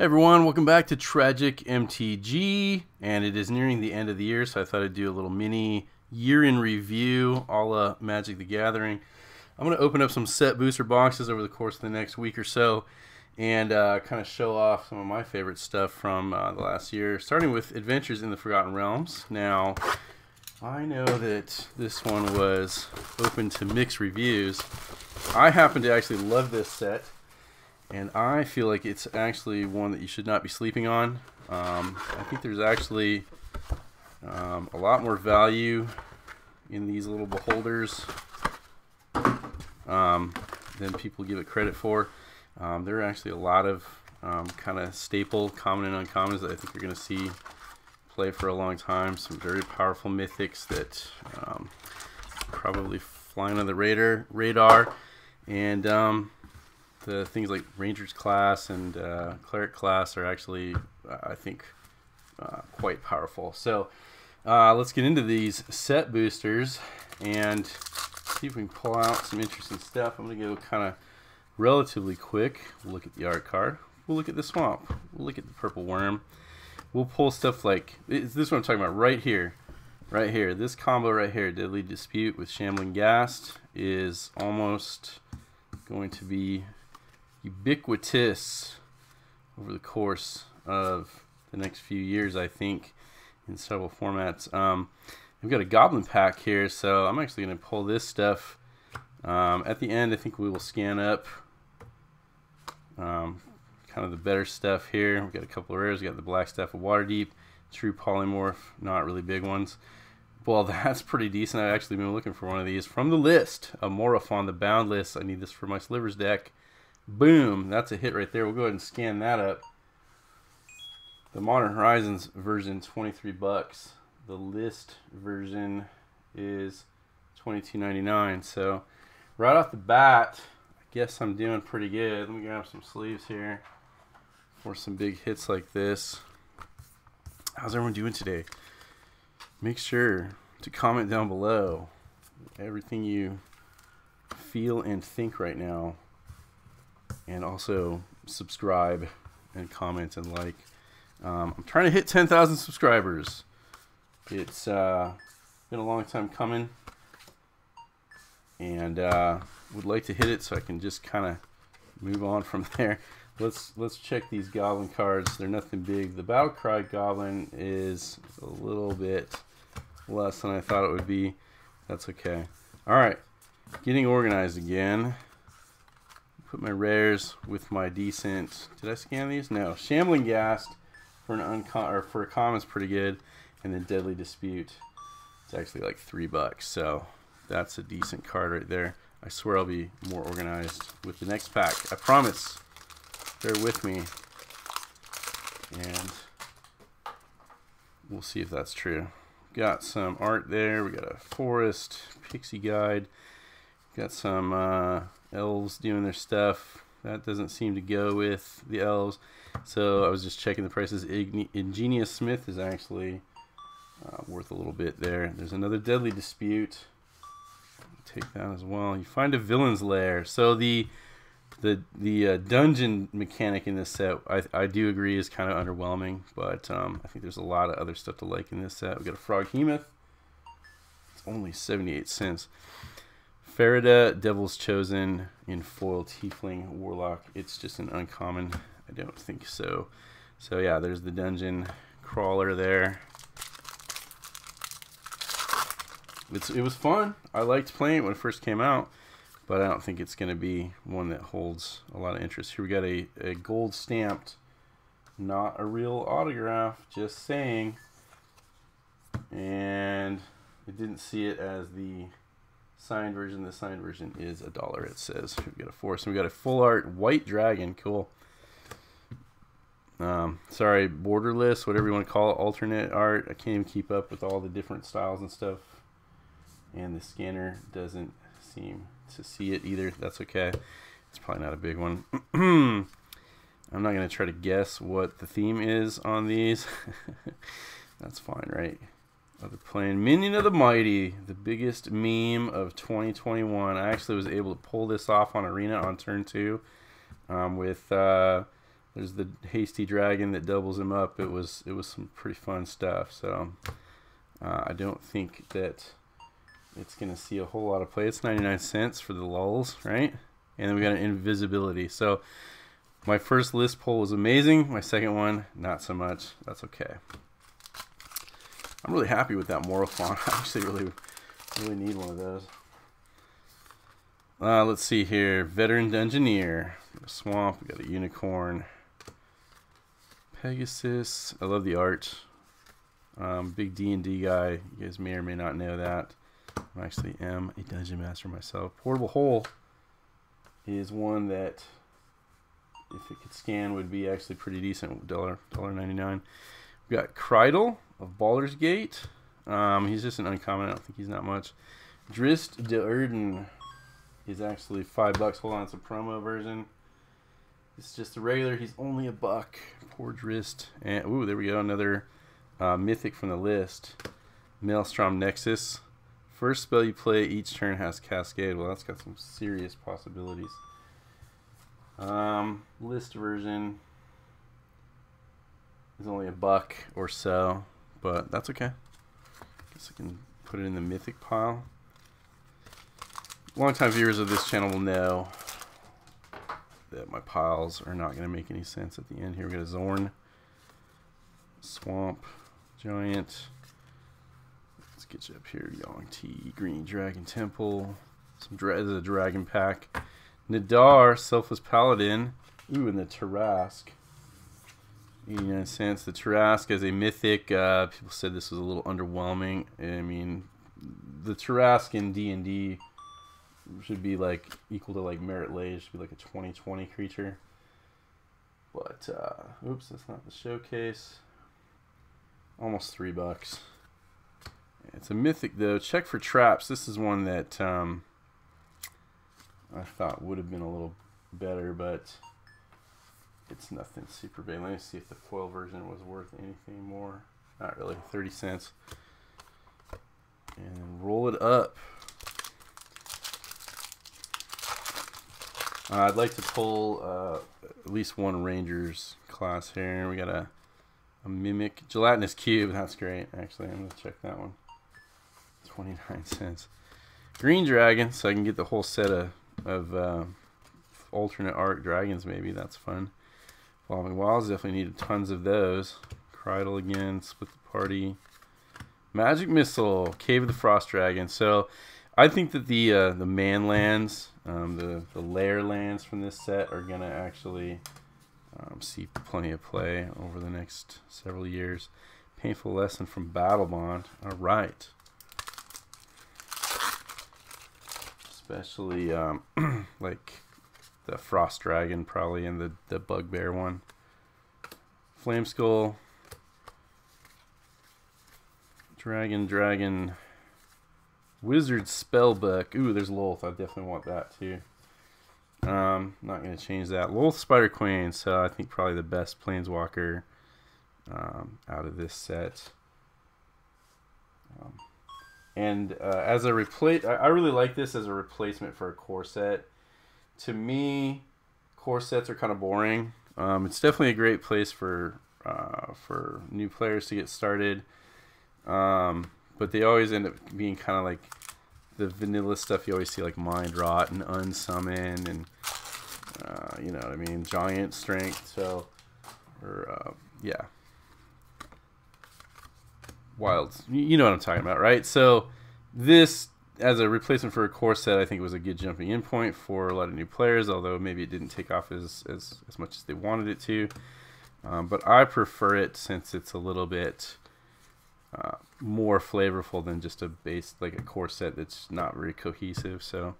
Everyone, welcome back to Tragic MTG, and it is nearing the end of the year, so I thought I'd do a little mini year in review, a la Magic the Gathering. I'm going to open up some set booster boxes over the course of the next week or so, and uh, kind of show off some of my favorite stuff from uh, the last year, starting with Adventures in the Forgotten Realms. Now, I know that this one was open to mixed reviews. I happen to actually love this set and I feel like it's actually one that you should not be sleeping on. Um, I think there's actually um, a lot more value in these little beholders um, than people give it credit for. Um, there are actually a lot of um, kind of staple common and uncommons that I think you're going to see play for a long time. Some very powerful mythics that um, probably flying on the radar, radar and the things like Rangers class and uh, Cleric class are actually, uh, I think, uh, quite powerful. So uh, let's get into these set boosters and see if we can pull out some interesting stuff. I'm going to go kind of relatively quick. We'll look at the art card. We'll look at the swamp. We'll look at the purple worm. We'll pull stuff like, this is what I'm talking about right here. Right here. This combo right here, Deadly Dispute with Shambling Ghast, is almost going to be ubiquitous over the course of the next few years, I think, in several formats. Um, we've got a goblin pack here, so I'm actually going to pull this stuff. Um, at the end, I think we will scan up um, kind of the better stuff here. We've got a couple of rares. We've got the Black Staff of Waterdeep, True Polymorph, not really big ones. Well, that's pretty decent. I've actually been looking for one of these from the list. A Morophon, the Boundless. I need this for my Slivers deck. Boom. That's a hit right there. We'll go ahead and scan that up. The Modern Horizons version, 23 bucks. The list version is 22.99. So right off the bat, I guess I'm doing pretty good. Let me grab some sleeves here for some big hits like this. How's everyone doing today? Make sure to comment down below everything you feel and think right now and also subscribe and comment and like. Um, I'm trying to hit 10,000 subscribers. It's uh, been a long time coming, and uh, would like to hit it so I can just kind of move on from there. Let's let's check these goblin cards. They're nothing big. The battle cry goblin is a little bit less than I thought it would be. That's okay. All right, getting organized again put my rares with my decent. Did I scan these? No. Shambling Ghast for an uncom or for a common is pretty good, and then Deadly Dispute. It's actually like three bucks, so that's a decent card right there. I swear I'll be more organized with the next pack. I promise. Bear with me, and we'll see if that's true. Got some art there. We got a forest pixie guide. Got some. Uh, elves doing their stuff. That doesn't seem to go with the elves. So I was just checking the prices. Ingenious Smith is actually uh, worth a little bit there. There's another Deadly Dispute. Take that as well. You find a Villain's Lair. So the the the uh, dungeon mechanic in this set, I, I do agree, is kind of underwhelming. But um, I think there's a lot of other stuff to like in this set. We got a Froghemoth. It's only 78 cents. Farideh, Devil's Chosen, in foil Tiefling Warlock. It's just an uncommon. I don't think so. So yeah, there's the dungeon crawler there. It's, it was fun. I liked playing it when it first came out, but I don't think it's going to be one that holds a lot of interest. Here we got a, a gold stamped, not a real autograph, just saying. And I didn't see it as the signed version. The signed version is a dollar. It says We've got a force. And we got a full art white dragon. Cool. Um, sorry, borderless, whatever you want to call it, alternate art. I can't even keep up with all the different styles and stuff. And the scanner doesn't seem to see it either. That's okay. It's probably not a big one. I'm not going to try to guess what the theme is on these. That's fine, right? They're playing Minion of the Mighty, the biggest meme of 2021. I actually was able to pull this off on Arena on turn two um, with uh, there's the hasty dragon that doubles him up. It was it was some pretty fun stuff. So uh, I don't think that it's gonna see a whole lot of play. It's 99 cents for the lulls, right? And then we got an invisibility. So my first list pull was amazing. My second one, not so much. That's okay. I'm really happy with that Morophon. I actually really, really need one of those. Uh, let's see here. Veteran Dungeoneer. Swamp. We got a Unicorn. Pegasus. I love the art. Um, big D&D guy. You guys may or may not know that. I actually am a Dungeon Master myself. Portable Hole is one that if it could scan would be actually pretty decent. Dollar dollar ninety nine. We got Krydle of Baldur's Gate. Um, he's just an uncommon. I don't think he's not much. Drizzt de Do'Urden is actually five bucks. Hold on, it's a promo version. It's just a regular. He's only a buck. Poor Drizzt. And ooh, there we go. Another uh, mythic from the list. Maelstrom Nexus. First spell you play each turn has Cascade. Well, that's got some serious possibilities. Um, list version is only a buck or so, but that's okay. Guess I can put it in the mythic pile. Longtime viewers of this channel will know that my piles are not going to make any sense at the end. Here we got a Xorn, Swamp, Giant. Let's get you up here. Yuan-ti, Green Dragon Temple. Some dra the Dragon Pack. Nadaar, Selfless Paladin. Ooh, and the Tarrasque. 89 cents. The Tarrasque as a mythic. Uh, people said this was a little underwhelming. I mean, the Tarrasque in D&D should be like equal to like Marit Lage. Should be like a 2020 creature. But, uh, oops, that's not the showcase. Almost three bucks. It's a mythic though. Check for traps. This is one that um, I thought would have been a little better, but it's nothing super big. Let me see if the foil version was worth anything more. Not really, 30 cents. And roll it up. Uh, I'd like to pull uh, at least one Rangers class here. We got a, a Mimic Gelatinous Cube. That's great, actually. I'm going to check that one. 29 cents. Green Dragon, so I can get the whole set of of uh, alternate art dragons maybe. That's fun. Evolving Wilds, definitely needed tons of those. Krydle again, Split the Party. Magic Missile, Cave of the Frost Dragon. So I think that the uh, the man lands, um, the, the lair lands from this set are going to actually um, see plenty of play over the next several years. Painful Lesson from Battle Bond. All right. especially um, like the Frost Dragon, probably, and the the Bugbear one. Flame Skull, Dragon, Dragon, Wizard Spellbook. Ooh, there's Lolth. I definitely want that too. Um, not gonna change that. Lolth Spider Queen. So I think probably the best Planeswalker um, out of this set. Um, and uh, as a replace, I, I really like this as a replacement for a core set. To me, core sets are kind of boring. Um, it's definitely a great place for uh, for new players to get started. Um, but they always end up being kind of like the vanilla stuff you always see, like Mind Rot and Unsummon, and uh, you know what I mean, Giant Strength. So, or uh, yeah, wilds. You know what I'm talking about, right? So this as a replacement for a core set, I think it was a good jumping in point for a lot of new players, although maybe it didn't take off as, as, as much as they wanted it to. Um, but I prefer it since it's a little bit uh, more flavorful than just a base, like a core set that's not very cohesive. So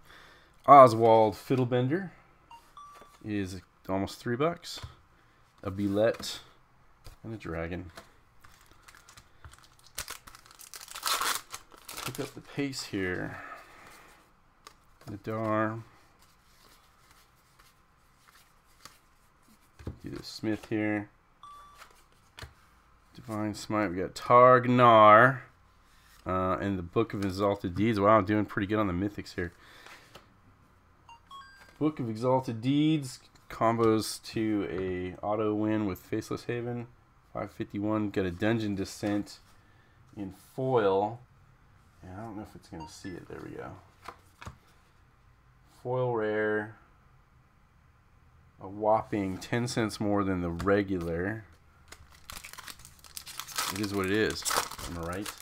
Oswald Fiddlebender is almost three bucks. A Billet and a Dragon. Pick up the pace here. Nadaar. Do the Smith here. Divine Smite. We got Targnar. Uh, and the Book of Exalted Deeds. Wow, I'm doing pretty good on the mythics here. Book of Exalted Deeds. combos to a auto win with Faceless Haven. 551. Got a Dungeon Descent in foil. I don't know if it's going to see it. There we go. Foil rare. A whopping 10 cents more than the regular. It is what it is. Am I right?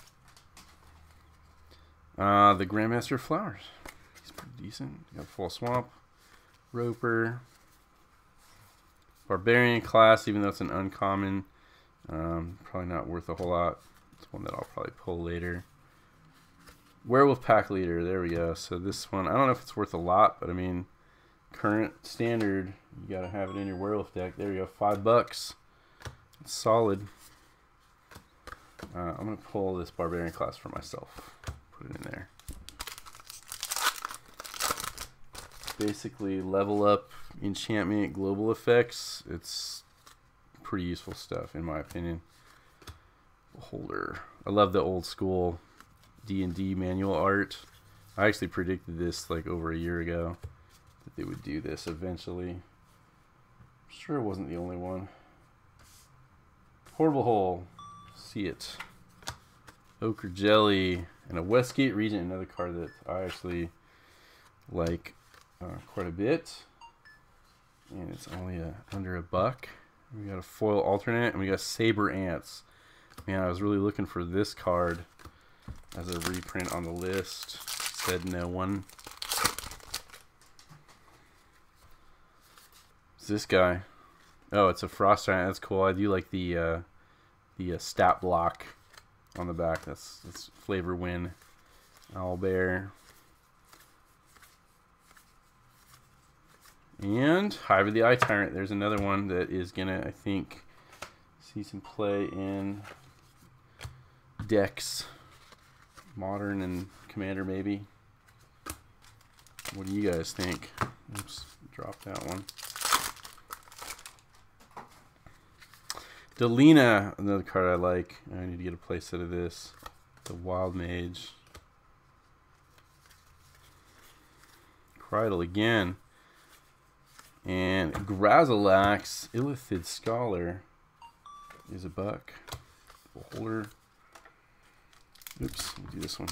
Uh, the Grandmaster Flowers. He's pretty decent. Got Full Swamp. Roper. Barbarian class, even though it's an uncommon. Um, probably not worth a whole lot. It's one that I'll probably pull later. Werewolf Pack Leader, there we go. So this one, I don't know if it's worth a lot, but I mean, current standard, you gotta have it in your werewolf deck. There you go, five bucks. It's solid. Uh, I'm gonna pull this barbarian class for myself. Put it in there. Basically, level up enchantment global effects. It's pretty useful stuff in my opinion. Holder. I love the old school D&D manual art. I actually predicted this like over a year ago that they would do this eventually. I'm sure it wasn't the only one. Horrible Hole. See it. Ochre Jelly. And a Westgate Regent, another card that I actually like uh, quite a bit. And it's only a, under a buck. We got a foil alternate, and we got Saber Ants. Man, I was really looking for this card as a reprint on the list. Said no one. Is this guy? Oh, it's a Frost Giant. That's cool. I do like the uh, the uh, stat block on the back. That's that's flavor win. Owl Bear. And Hive of the Eye Tyrant. There's another one that is gonna, I think, see some play in decks, modern and commander maybe. What do you guys think? Oops, drop that one. Delina, another card I like. I need to get a playset of this. The Wild Mage. Krydle again. And Grazilaxx, Illithid Scholar is a buck. Holder. Oops, do this one.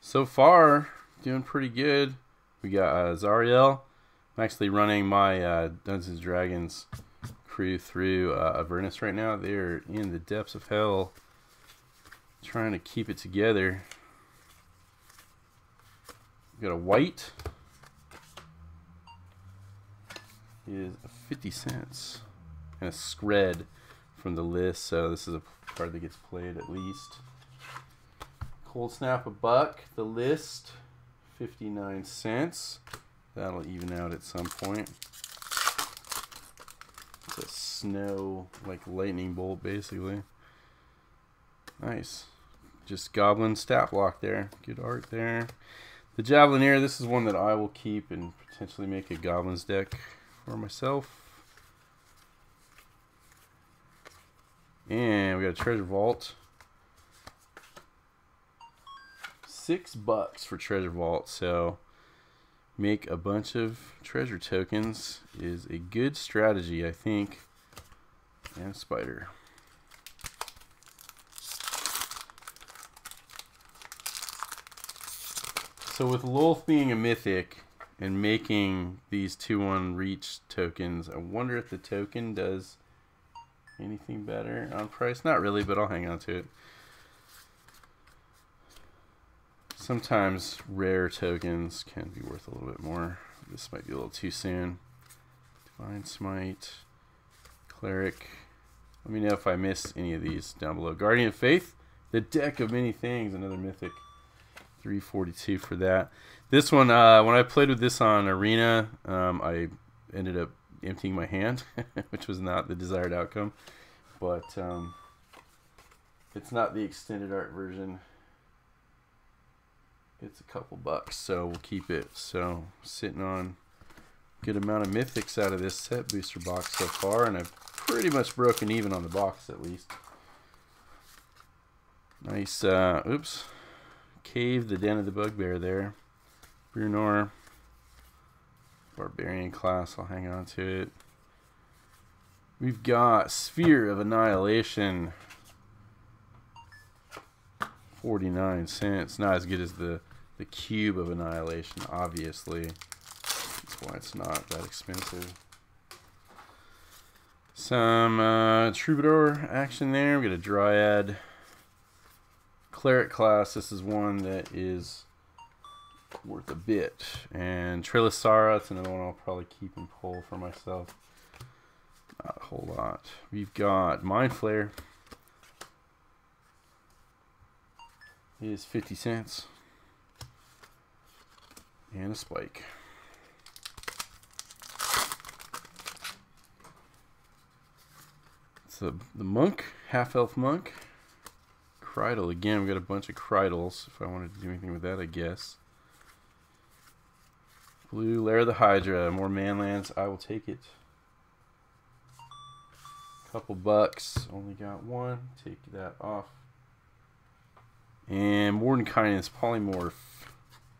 So far, doing pretty good. We got uh, Zariel. I'm actually running my uh, Dungeons & Dragons crew through uh, Avernus right now. They're in the depths of hell, trying to keep it together. We got a white. Is 50 cents. And a Skred from the list, so this is a card that gets played at least. Cold Snap a buck. The list, 59 cents. That'll even out at some point. It's a snow, like lightning bolt, basically. Nice. Just Goblin stat block there. Good art there. The Javelineer, this is one that I will keep and potentially make a Goblins deck for myself. And we got a Treasure Vault. Six bucks for Treasure Vault, so make a bunch of treasure tokens is a good strategy, I think. And Spider. So with Lolth being a mythic and making these 2-1 reach tokens, I wonder if the token does anything better on price. Not really, but I'll hang on to it. Sometimes rare tokens can be worth a little bit more. This might be a little too soon. Divine Smite, Cleric. Let me know if I missed any of these down below. Guardian of Faith, the deck of many things, another mythic. 342 for that. This one, uh, when I played with this on Arena, um, I ended up emptying my hand, which was not the desired outcome. But um, it's not the extended art version. It's a couple bucks, so we'll keep it. So sitting on good amount of mythics out of this set booster box so far, and I've pretty much broken even on the box at least. Nice, uh, oops, Cave, the Den of the Bugbear there. Bruenor. Barbarian class, I'll hang on to it. We've got Sphere of Annihilation. 49 cents. Not as good as the, the Cube of Annihilation, obviously. That's why it's not that expensive. Some uh, Troubadour action there. We got a Dryad. Cleric class. This is one that is worth a bit. And Trelasarra, that's another one I'll probably keep and pull for myself. Not a whole lot. We've got Mind Flayer. Is 50 cents. And a spike. So the monk, half elf monk. Krydle again. We got a bunch of Krydles. If I wanted to do anything with that, I guess. Blue Lair of the Hydra. More manlands. I will take it. Couple bucks. Only got one. Take that off. And Mordenkainen's Polymorph.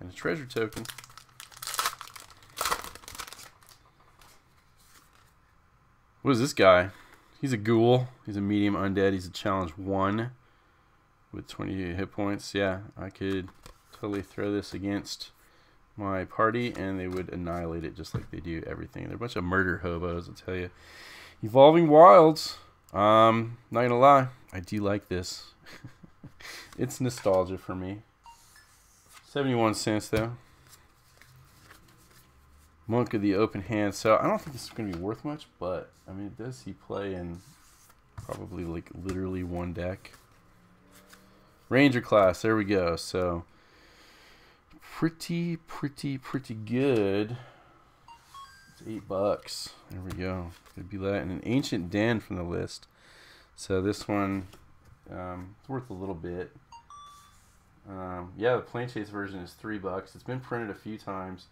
And a treasure token. What is this guy? He's a ghoul. He's a medium undead. He's a challenge one with 28 hit points. Yeah, I could totally throw this against my party and they would annihilate it just like they do everything. They're a bunch of murder hobos, I'll tell you. Evolving Wilds. Um, not gonna lie, I do like this. it's nostalgia for me. 71 cents though. Monk of the Open Hand. So I don't think this is to be worth much, but I mean, does see play in probably like literally one deck. Ranger class. There we go. So pretty, pretty, pretty good. It's eight bucks. There we go. Could be that. And an Ancient Den from the list. So this one, um, it's worth a little bit. Um, yeah, the Planechase version is three bucks. It's been printed a few times.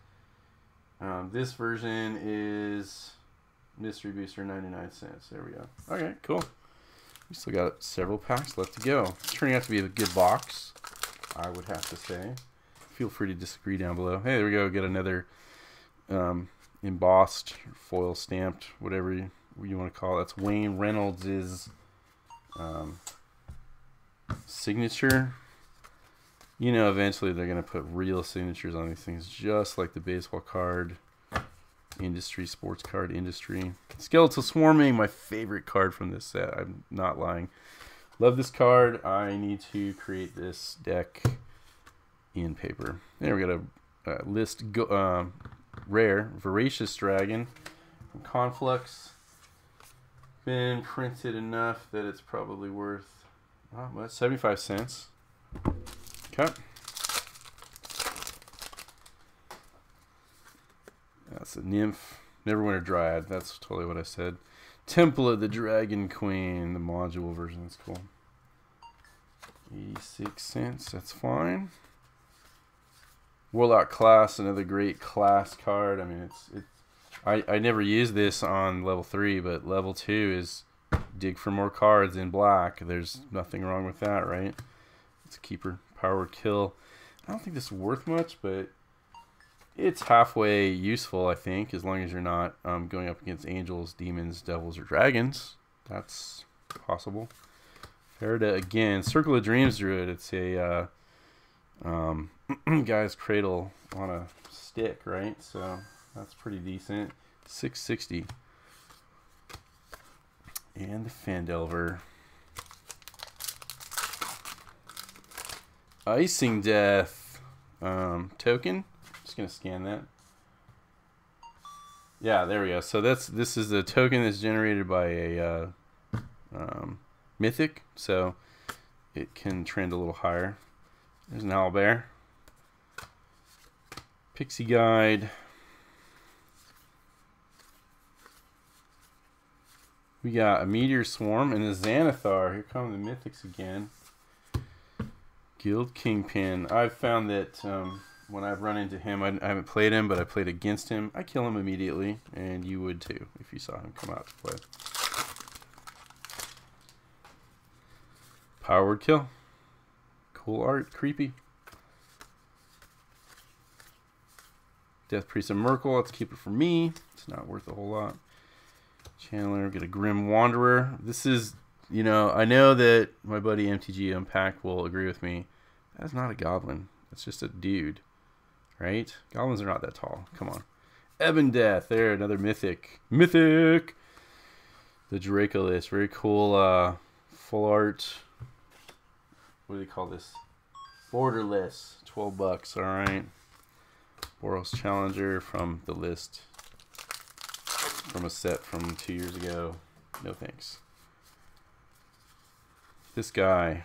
Um, this version is Mystery Booster 99 cents. There we go. Okay, cool. We still got several packs left to go. It's turning out to be a good box, I would have to say. Feel free to disagree down below. Hey, there we go. Get another um, embossed, foil stamped, whatever you, you want to call it. That's Wayne Reynolds' um, signature you know, eventually they're going to put real signatures on these things, just like the baseball card industry, sports card industry. Skeletal Swarming, my favorite card from this set. I'm not lying. Love this card. I need to create this deck in paper. There we got a, list go, uh, rare Voracious Dragon from Conflux. Been printed enough that it's probably worth not much, 75 cents. Okay. That's a nymph. Neverwinter Dryad. That's totally what I said. Temple of the Dragon Queen. The module version. That's cool. 86 cents. That's fine. Warlock class. Another great class card. I mean, it's it's. I, I never used this on level 3, but level 2 is dig for more cards in black. There's nothing wrong with that, right? It's a keeper power kill. I don't think this is worth much, but it's halfway useful, I think, as long as you're not um, going up against angels, demons, devils, or dragons. That's possible. Farideh again, Circle of Dreams Druid. It's a uh, um, Gaea's Cradle on a stick, right? So that's pretty decent. 660. And the Phandelver. Icing Death um, token. Just gonna scan that. Yeah, there we go. So that's this is a token that's generated by a uh, um, mythic, so it can trend a little higher. There's an owlbear. Pixie Guide. We got a Meteor Swarm and a Xanathar. Here come the mythics again. Guild Kingpin. I've found that um, when I've run into him, I, I, haven't played him, but I played against him. I kill him immediately, and you would too if you saw him come out to play. Power word kill. Cool art. Creepy. Death Priest of Myrkul. Let's keep it for me. It's not worth a whole lot. Chandler, get a Grim Wanderer. This is, you know, I know that my buddy MTG Unpacked will agree with me. That's not a goblin. That's just a dude, right? Goblins are not that tall. Come on. Ebon Death. There, another mythic. Mythic! The Dracolich. Very cool uh, full art. What do they call this? Borderless. 12 bucks. All right. Boros Challenger from the list. From a set from two years ago. No thanks. This guy.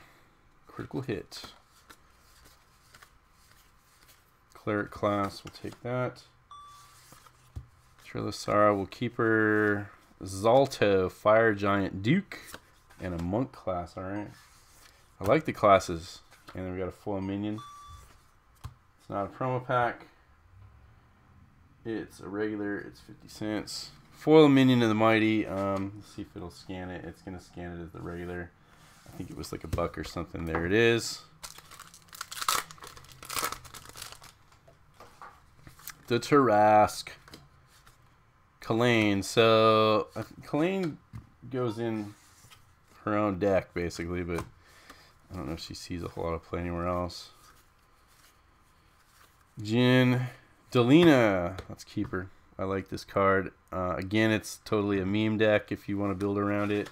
Critical hit. Cleric class. We'll take that. Trelasarra will keep her Zalto, Fire Giant Duke, and a Monk class. Alright. I like the classes. And then we got a full minion. It's not a promo pack. It's a regular. It's 50 cents. Foil minion of the mighty. Um, let's see if it'll scan it. It's going to scan it as the regular. I think it was like a buck or something. There it is. The Tarrasque. Kalain. So, Kalain goes in her own deck, basically, but I don't know if she sees a whole lot of play anywhere else. Jin Delina. Let's keep her. I like this card. Uh, again, it's totally a meme deck if you want to build around it.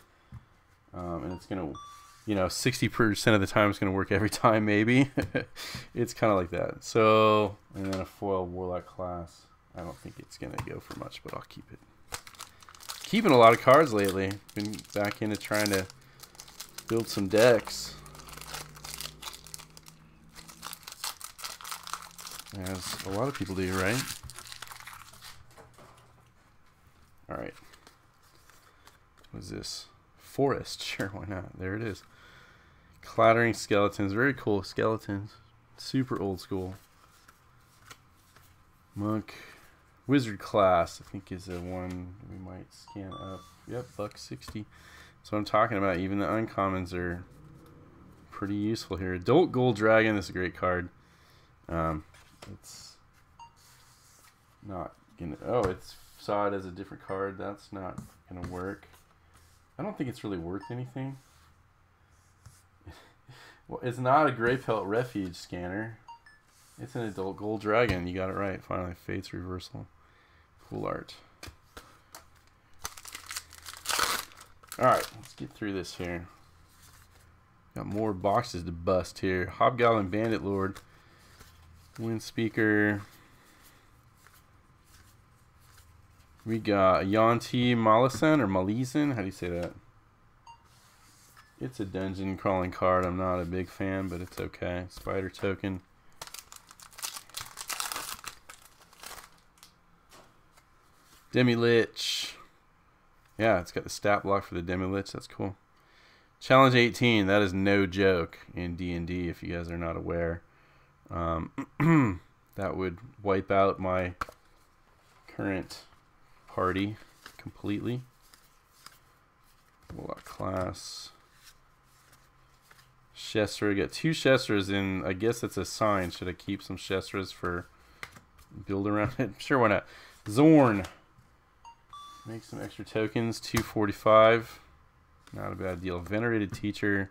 Um, and it's going to, you know, 60% of the time it's going to work every time, maybe. it's kind of like that. So, and then a foil Warlock class. I don't think it's going to go for much, but I'll keep it. Keeping a lot of cards lately. Been back into trying to build some decks. As a lot of people do, right? Alright. What is this? Forest. Sure, why not? There it is. Clattering skeletons. Very cool skeletons. Super old school. Monk. Wizard class, I think, is the one we might scan up. Yep, buck 60. So I'm talking about. Even the uncommons are pretty useful here. Adult Gold Dragon this is a great card. Um, it's not gonna. Oh, it's saw it as a different card. That's not gonna work. I don't think it's really worth anything. well, it's not a Gray Pelt Refuge scanner. It's an adult gold dragon. You got it right. Finally, Fate's Reversal. Cool art. Alright, let's get through this here. Got more boxes to bust here. Hobgoblin Bandit Lord. Wind Speaker. We got Yuan-ti Malison or Malison. How do you say that? It's a dungeon crawling card. I'm not a big fan, but it's okay. Spider token. Demi Lich. Yeah, it's got the stat block for the Demi Lich. That's cool. Challenge 18. That is no joke in D&D if you guys are not aware. Um, that would wipe out my current party completely. Warlock class. Shessra. I got two Shessras in. I guess it's a sign. Should I keep some Shessras for build around it? Sure, why not? Xorn. Make some extra tokens. 245. Not a bad deal. Venerated Teacher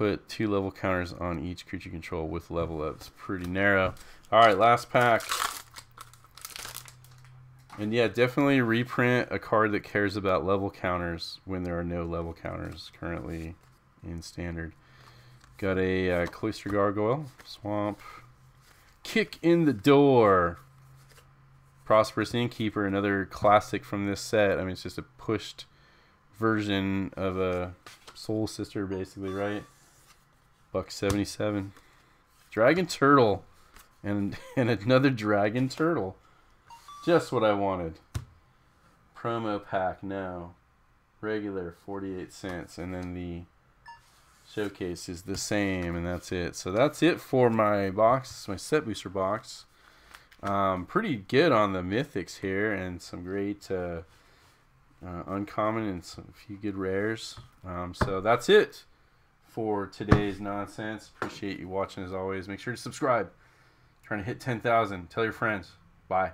put two level counters on each creature control with level ups. Pretty narrow. All right, last pack. And yeah, definitely reprint a card that cares about level counters when there are no level counters currently in standard. Got a uh, Cloister Gargoyle, Swamp, Kick in the Door, Prosperous Innkeeper, another classic from this set. I mean, it's just a pushed version of a Soul Sister, basically, right? Buck 77. Dragon Turtle. And, and another Dragon Turtle. Just what I wanted. Promo pack now. Regular 48 cents. And then the showcase is the same. And that's it. So that's it for my box. My set booster box. Um, pretty good on the mythics here. And some great uh, uh, uncommon and some few good rares. Um, so that's it for today's nonsense. Appreciate you watching as always. Make sure to subscribe. Trying to hit 10,000. Tell your friends. Bye.